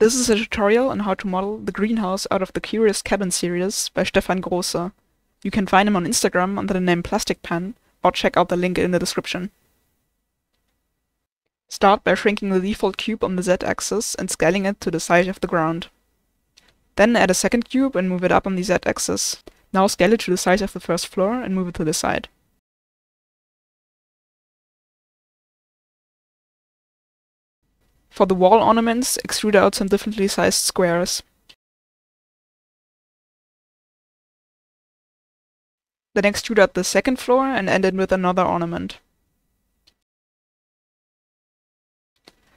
This is a tutorial on how to model the greenhouse out of the Curious Cabin series by Stefan Große. You can find him on Instagram under the name Plastic Pen, or check out the link in the description. Start by shrinking the default cube on the z-axis and scaling it to the size of the ground. Then add a second cube and move it up on the z-axis. Now scale it to the size of the first floor and move it to the side. For the wall ornaments, extrude out some differently sized squares. Then extrude out the second floor and end it with another ornament.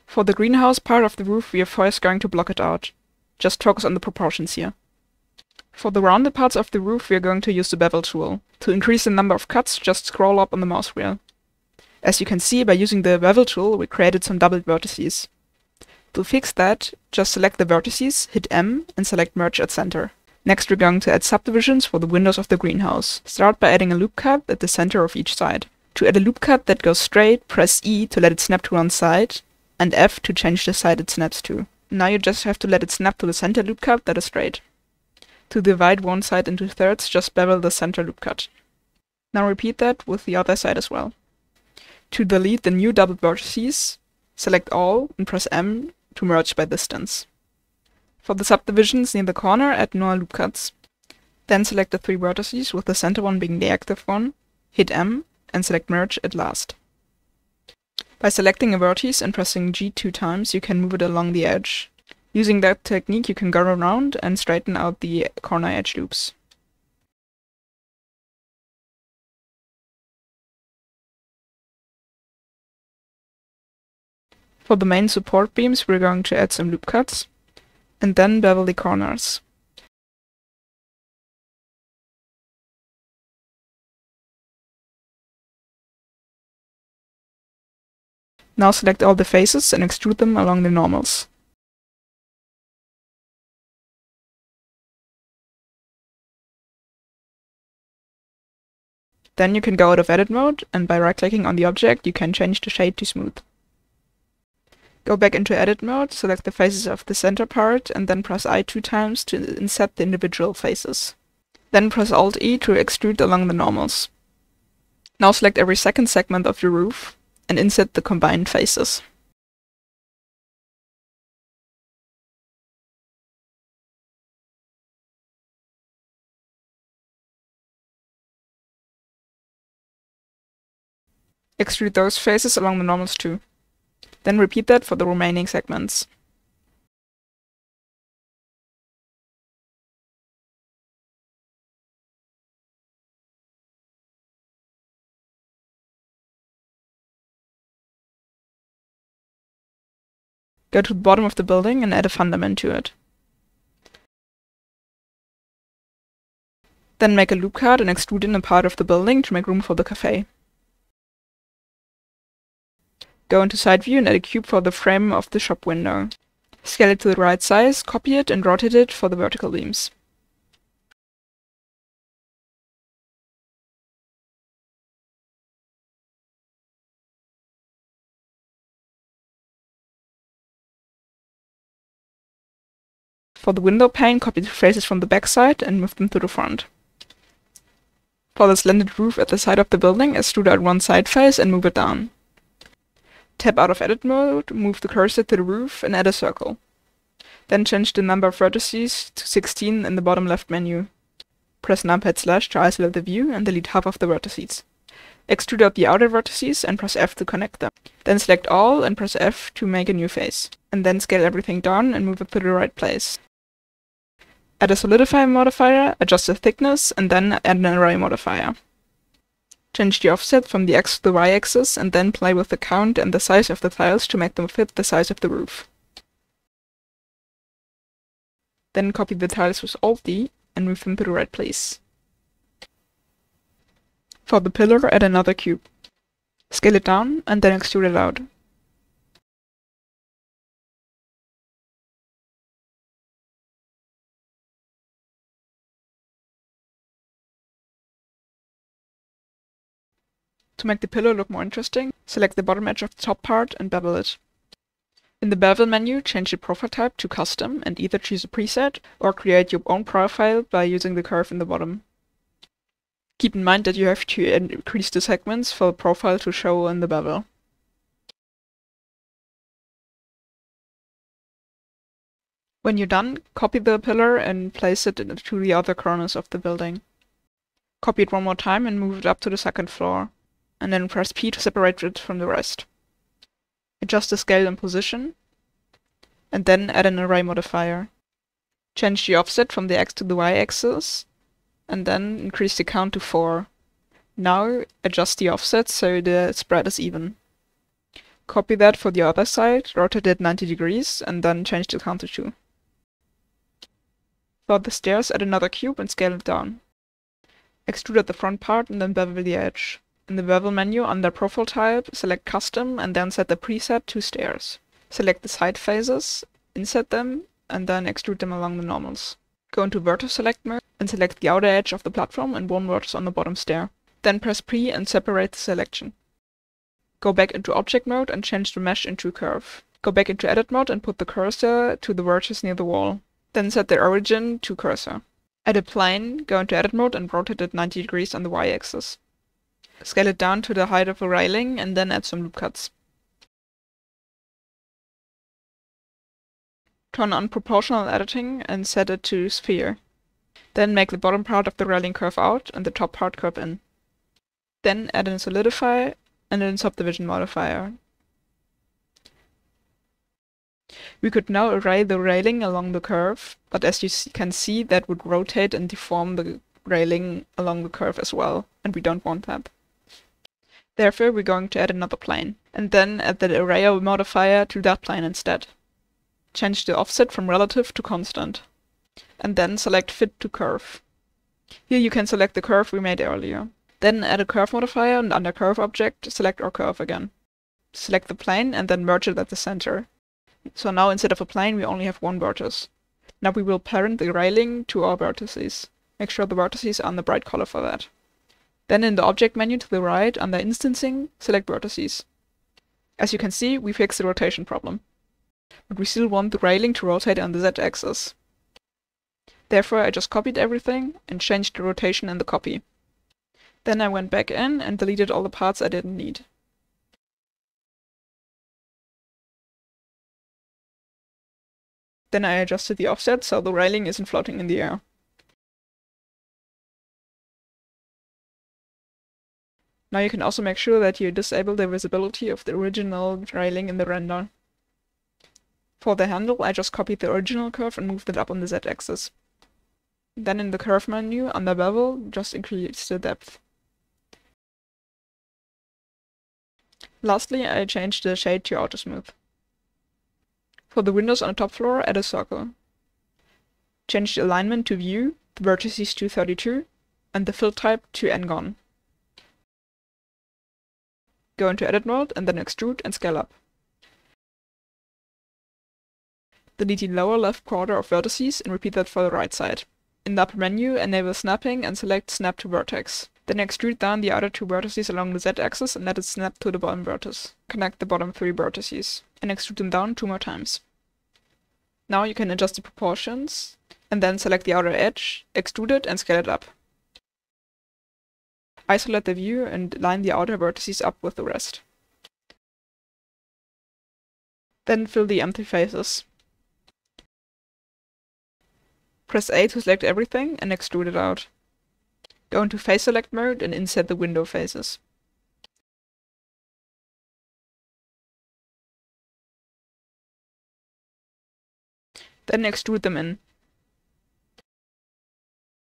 For the greenhouse part of the roof, we are first going to block it out. Just focus on the proportions here. For the rounded parts of the roof, we are going to use the bevel tool. To increase the number of cuts, just scroll up on the mouse wheel. As you can see, by using the bevel tool, we created some doubled vertices. To fix that, just select the vertices, hit M, and select Merge at Center. Next we're going to add subdivisions for the windows of the greenhouse. Start by adding a loop cut at the center of each side. To add a loop cut that goes straight, press E to let it snap to one side, and F to change the side it snaps to. Now you just have to let it snap to the center loop cut that is straight. To divide one side into thirds, just bevel the center loop cut. Now repeat that with the other side as well. To delete the new double vertices, select all and press M to merge by distance. For the subdivisions near the corner, add Noah loop cuts. Then select the three vertices, with the center one being the active one, hit M, and select Merge at last. By selecting a vertex and pressing G two times, you can move it along the edge. Using that technique, you can go around and straighten out the corner edge loops. For the main support beams, we're going to add some loop cuts, and then bevel the corners. Now select all the faces and extrude them along the normals. Then you can go out of edit mode, and by right-clicking on the object, you can change the shade to smooth. Go back into edit mode, select the faces of the center part, and then press I two times to inset the individual faces. Then press Alt E to extrude along the normals. Now select every second segment of your roof, and inset the combined faces. Extrude those faces along the normals too. Then repeat that for the remaining segments. Go to the bottom of the building and add a fundament to it. Then make a loop cut and extrude in a part of the building to make room for the cafe. Go into side view and add a cube for the frame of the shop window. Scale it to the right size, copy it and rotate it for the vertical beams. For the window pane, copy the faces from the backside and move them to the front. For the slanted roof at the side of the building, extrude out one side face and move it down. Tap out of edit mode, move the cursor to the roof and add a circle. Then change the number of vertices to 16 in the bottom left menu. Press numpad slash to isolate the view and delete half of the vertices. Extrude out the outer vertices and press F to connect them. Then select all and press F to make a new face. And then scale everything down and move it to the right place. Add a solidify modifier, adjust the thickness, and then add an array modifier. Change the offset from the x to the y-axis and then play with the count and the size of the tiles to make them fit the size of the roof. Then copy the tiles with Alt-D and move them to the right place. For the pillar, add another cube. Scale it down and then extrude it out. To make the pillar look more interesting, select the bottom edge of the top part and bevel it. In the bevel menu, change the profile type to custom and either choose a preset or create your own profile by using the curve in the bottom. Keep in mind that you have to increase the segments for the profile to show in the bevel. When you're done, copy the pillar and place it into the other corners of the building. Copy it one more time and move it up to the second floor, and then press P to separate it from the rest adjust the scale and position, and then add an array modifier. Change the offset from the x to the y axis, and then increase the count to 4. Now adjust the offset so the spread is even. Copy that for the other side, rotate it 90 degrees, and then change the count to 2. For the stairs, add another cube and scale it down. Extrude at the front part and then bevel the edge. In the bevel menu, under Profile type, select Custom and then set the preset to stairs. Select the side faces, inset them, and then extrude them along the normals. Go into Vertex Select mode and select the outer edge of the platform and one vertex on the bottom stair. Then press Pre and separate the selection. Go back into Object mode and change the mesh into Curve. Go back into Edit mode and put the cursor to the vertex near the wall. Then set the origin to cursor. Add a plane, go into Edit mode and rotate it 90 degrees on the y-axis scale it down to the height of a railing, and then add some loop cuts. Turn on proportional editing and set it to sphere. Then make the bottom part of the railing curve out and the top part curve in. Then add in solidify and a subdivision modifier. We could now array the railing along the curve, but as you can see that would rotate and deform the railing along the curve as well, and we don't want that. Therefore, we're going to add another plane, and then add the array modifier to that plane instead. Change the offset from relative to constant, and then select Fit to Curve. Here you can select the curve we made earlier. Then add a curve modifier and under curve object, select our curve again. Select the plane and then merge it at the center. So now instead of a plane we only have one vertex. Now we will parent the railing to our vertices. Make sure the vertices are in the bright color for that. Then in the object menu to the right, under instancing, select vertices. As you can see, we fixed the rotation problem. But we still want the railing to rotate on the z-axis. Therefore, I just copied everything and changed the rotation in the copy. Then I went back in and deleted all the parts I didn't need. Then I adjusted the offset so the railing isn't floating in the air. Now you can also make sure that you disable the visibility of the original railing in the render. For the handle, I just copied the original curve and moved it up on the z-axis. Then in the curve menu, under bevel, just increase the depth. Lastly, I changed the shade to auto smooth. For the windows on the top floor, add a circle. Change the alignment to view, the vertices to 32, and the fill type to n-gon. Go into edit mode and then extrude and scale up. Delete the lower left quarter of vertices and repeat that for the right side. In the upper menu, enable snapping and select snap to vertex. Then extrude down the other two vertices along the z-axis and let it snap to the bottom vertex. Connect the bottom three vertices and extrude them down two more times. Now you can adjust the proportions and then select the outer edge, extrude it and scale it up. Isolate the view and line the outer vertices up with the rest. Then fill the empty faces. Press A to select everything and extrude it out. Go into face select mode and inset the window faces. Then extrude them in.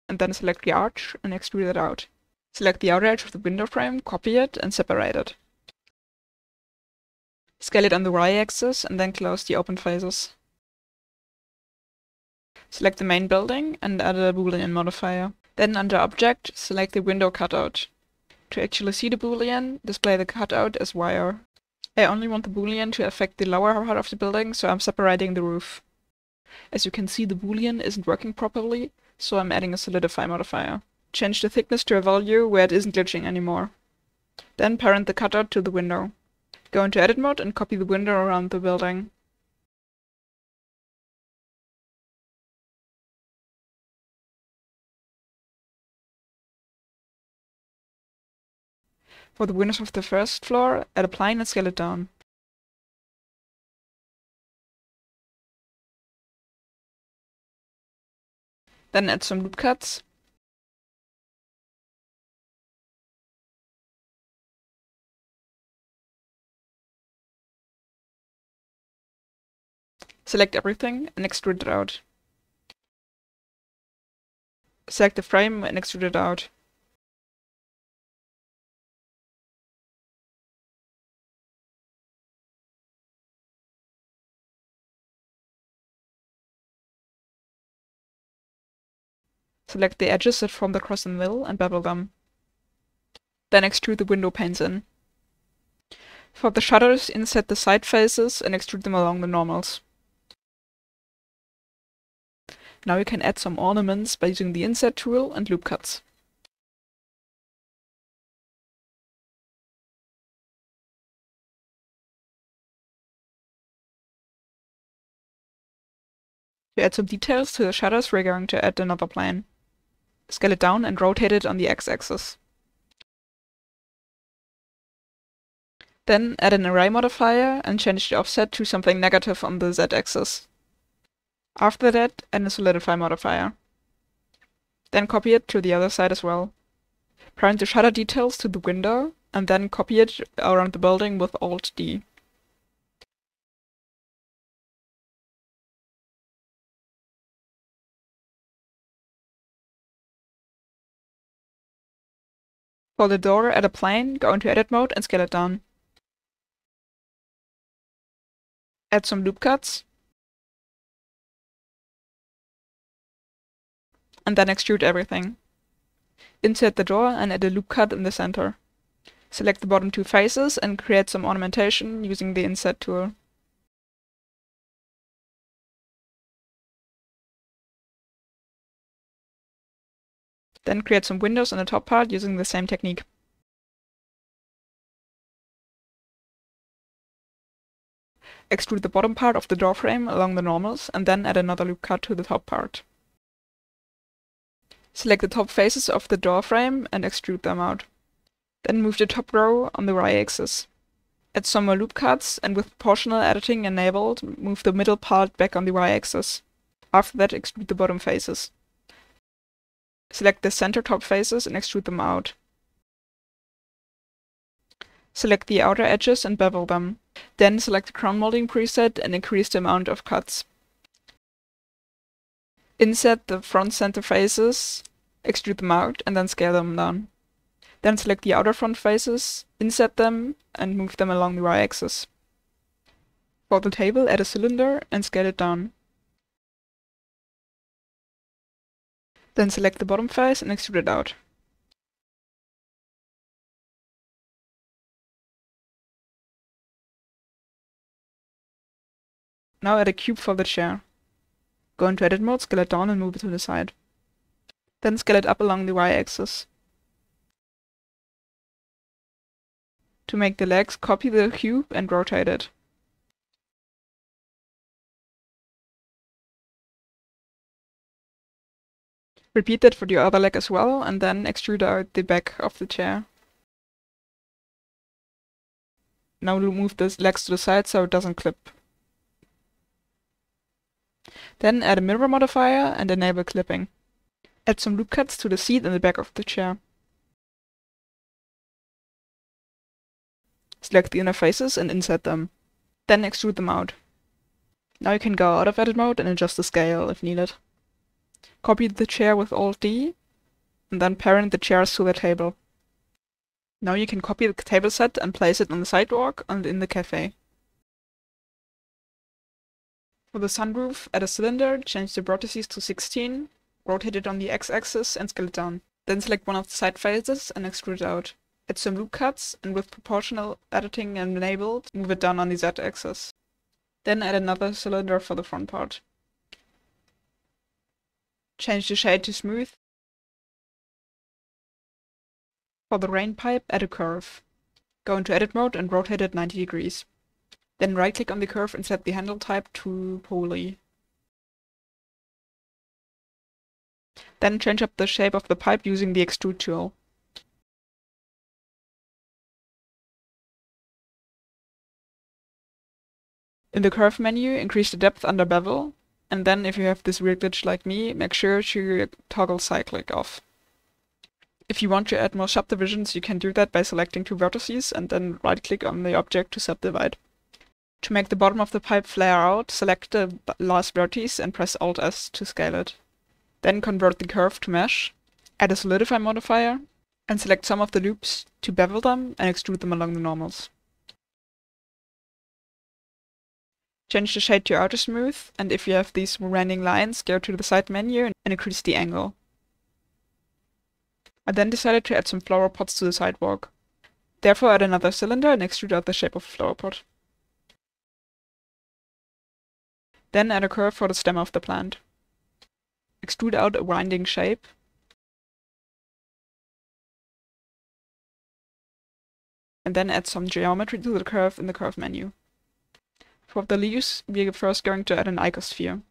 And then select the arch and extrude it out. Select the outer edge of the window frame, copy it, and separate it. Scale it on the y-axis and then close the open faces. Select the main building and add a boolean modifier. Then under Object, select the window cutout. To actually see the boolean, display the cutout as wire. I only want the boolean to affect the lower part of the building, so I'm separating the roof. As you can see, the boolean isn't working properly, so I'm adding a solidify modifier. Change the thickness to a value where it isn't glitching anymore. Then parent the cutout to the window. Go into edit mode and copy the window around the building. For the windows of the first floor, add a plane and scale it down. Then add some loop cuts Select everything and extrude it out. Select the frame and extrude it out. Select the edges that form the cross and middle and bevel them. Then extrude the window panes in. For the shutters, inset the side faces and extrude them along the normals. Now you can add some ornaments by using the inset tool and loop cuts. To add some details to the shutters, we're going to add another plane scale it down and rotate it on the x-axis. Then add an array modifier and change the offset to something negative on the z-axis. After that, add a solidify modifier. Then copy it to the other side as well. Parent the shutter details to the window, and then copy it around the building with Alt-D. For the door, add a plane, go into edit mode and scale it down. Add some loop cuts. And then extrude everything. Insert the door and add a loop cut in the center. Select the bottom two faces and create some ornamentation using the inset tool. Then create some windows on the top part using the same technique. Extrude the bottom part of the door frame along the normals and then add another loop cut to the top part. Select the top faces of the door frame and extrude them out. Then move the top row on the y-axis. Add some more loop cuts and with proportional editing enabled, move the middle part back on the y-axis. After that extrude the bottom faces. Select the center top faces and extrude them out. Select the outer edges and bevel them. Then select the crown molding preset and increase the amount of cuts. Inset the front center faces, extrude them out, and then scale them down. Then select the outer front faces, inset them, and move them along the y-axis. For the table, add a cylinder and scale it down. Then select the bottom face and extrude it out. Now add a cube for the chair. Go into edit mode, scale it down and move it to the side. Then scale it up along the y-axis. To make the legs, copy the cube and rotate it. Repeat that for the other leg as well, and then extrude out the back of the chair. Now we'll move the legs to the side so it doesn't clip. Then add a mirror modifier and enable clipping. Add some loop cuts to the seat and the back of the chair. Select the inner faces and insert them. Then extrude them out. Now you can go out of edit mode and adjust the scale if needed. Copy the chair with Alt-D, and then parent the chairs to the table. Now you can copy the table set and place it on the sidewalk and in the cafe. For the sunroof, add a cylinder, change the vertices to 16, rotate it on the x-axis and scale it down. Then select one of the side faces and extrude it out. Add some loop cuts and with proportional editing enabled, move it down on the z-axis. Then add another cylinder for the front part. Change the shade to smooth. For the rain pipe, add a curve. Go into edit mode and rotate it 90 degrees. Then right click on the curve and set the handle type to poly. Then change up the shape of the pipe using the extrude tool. In the curve menu, increase the depth under bevel, and then if you have this weird glitch like me, make sure to toggle cyclic off. If you want to add more subdivisions, you can do that by selecting two vertices and then right click on the object to subdivide. To make the bottom of the pipe flare out, select the last vertex and press Alt S to scale it. Then convert the curve to mesh, add a solidify modifier, and select some of the loops to bevel them and extrude them along the normals. Change the shade to auto smooth, and if you have these rending lines, go to the side menu and increase the angle. I then decided to add some flower pots to the sidewalk. Therefore add another cylinder and extrude out the shape of a flower pot. Then add a curve for the stem of the plant. Extrude out a winding shape. And then add some geometry to the curve in the curve menu. For the leaves, we're first going to add an icosphere.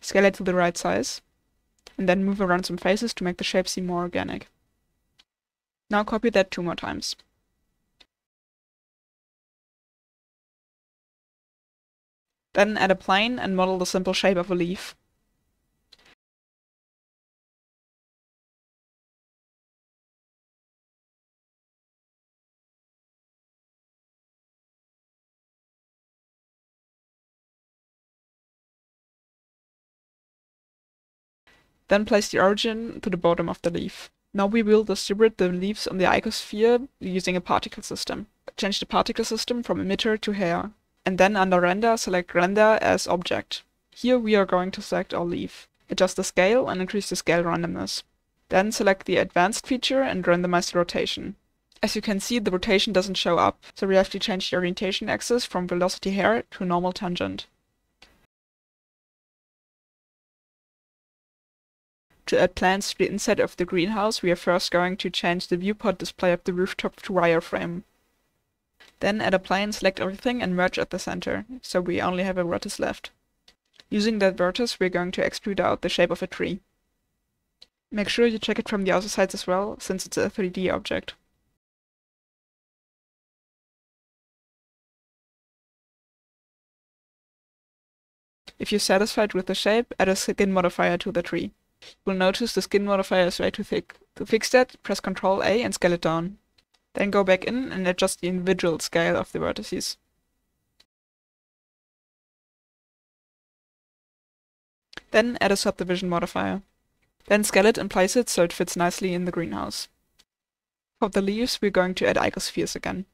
Scale it to the right size, and then move around some faces to make the shape seem more organic. Now copy that two more times. Then add a plane and model the simple shape of a leaf. Then place the origin to the bottom of the leaf. Now we will distribute the leaves on the icosphere using a particle system. Change the particle system from emitter to hair. And then under render, select render as object. Here we are going to select our leaf. Adjust the scale and increase the scale randomness. Then select the advanced feature and randomize the rotation. As you can see, the rotation doesn't show up, so we have to change the orientation axis from velocity hair to normal tangent. To add plants to the inside of the greenhouse, we are first going to change the viewport display of the rooftop to wireframe. Then add a plane, select everything and merge at the center, so we only have a vertex left. Using that vertex, we're going to extrude out the shape of a tree. Make sure you check it from the other sides as well, since it's a 3D object. If you're satisfied with the shape, add a skin modifier to the tree. You'll notice the skin modifier is way too thick. To fix that, press Ctrl A and scale it down. Then go back in and adjust the individual scale of the vertices. Then add a subdivision modifier. Then scale it and place it so it fits nicely in the greenhouse. For the leaves, we're going to add icospheres again.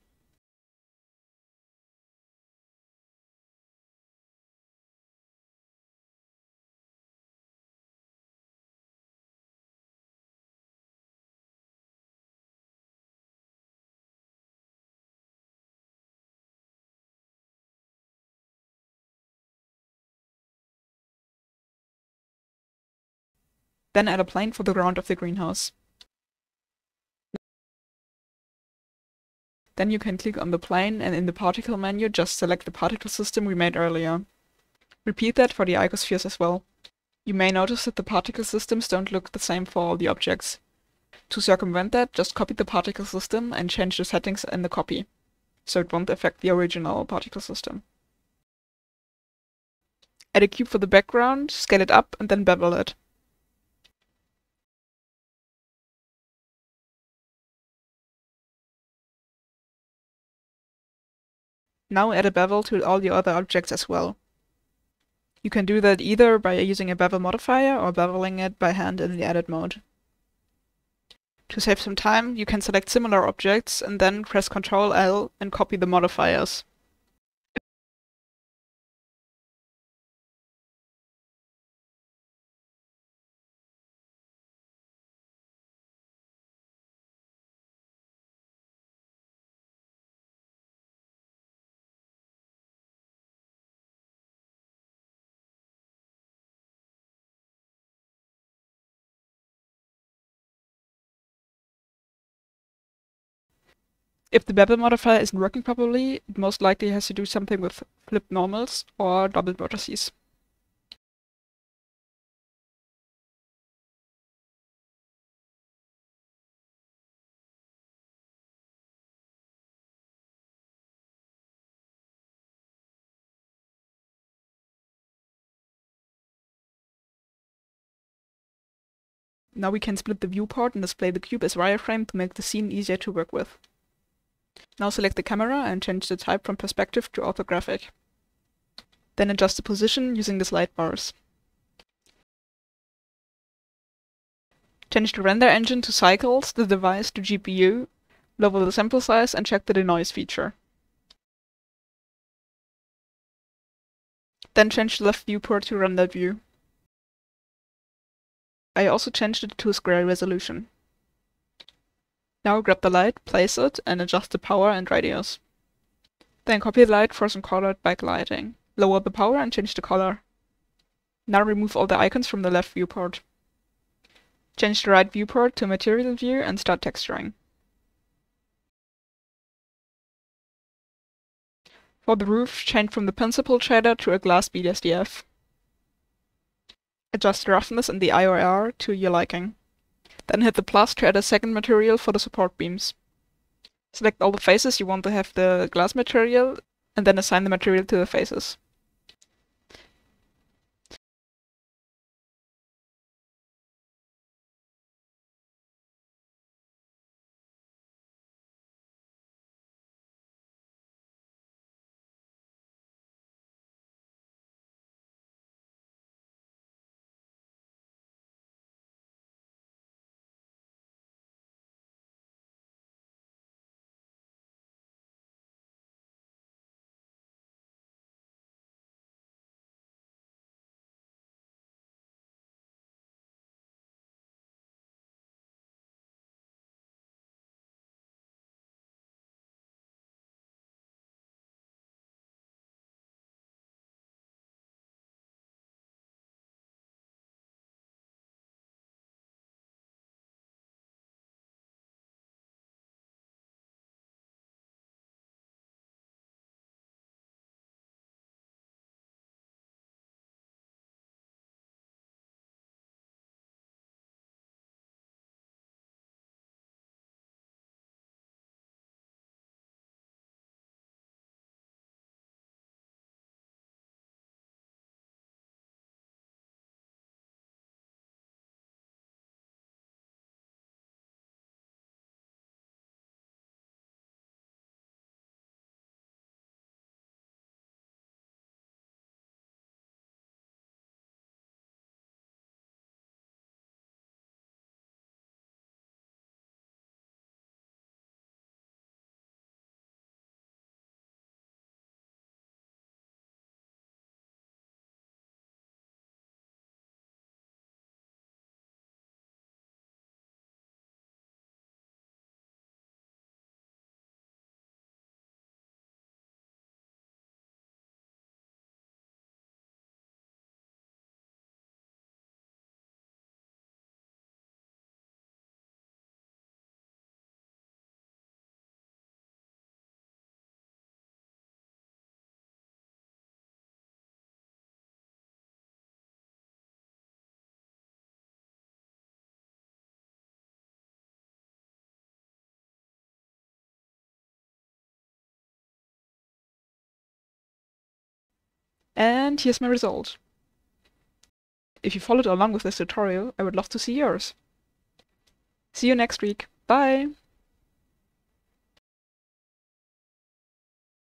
Then add a plane for the ground of the greenhouse. Then you can click on the plane and in the particle menu just select the particle system we made earlier. Repeat that for the icospheres as well. You may notice that the particle systems don't look the same for all the objects. To circumvent that, just copy the particle system and change the settings in the copy, so it won't affect the original particle system. Add a cube for the background, scale it up, and then bevel it. Now add a bevel to all the other objects as well. You can do that either by using a bevel modifier or beveling it by hand in the edit mode. To save some time, you can select similar objects and then press Ctrl L and copy the modifiers. If the Bevel modifier isn't working properly, it most likely has to do something with flipped normals or double vertices. Now we can split the viewport and display the cube as wireframe to make the scene easier to work with. Now select the camera and change the type from perspective to orthographic. Then adjust the position using the slide bars. Change the render engine to cycles, the device to GPU, lower the sample size and check the denoise feature. Then change the left viewport to render view. I also changed it to square resolution. Now grab the light, place it, and adjust the power and radius. Then copy the light for some colored backlighting. Lower the power and change the color. Now remove all the icons from the left viewport. Change the right viewport to material view and start texturing. For the roof, change from the principled shader to a glass BSDF. Adjust the roughness and the IOR to your liking. Then hit the plus to add a second material for the support beams. Select all the faces you want to have the glass material, and then assign the material to the faces. And here's my result. If you followed along with this tutorial, I would love to see yours. See you next week. Bye!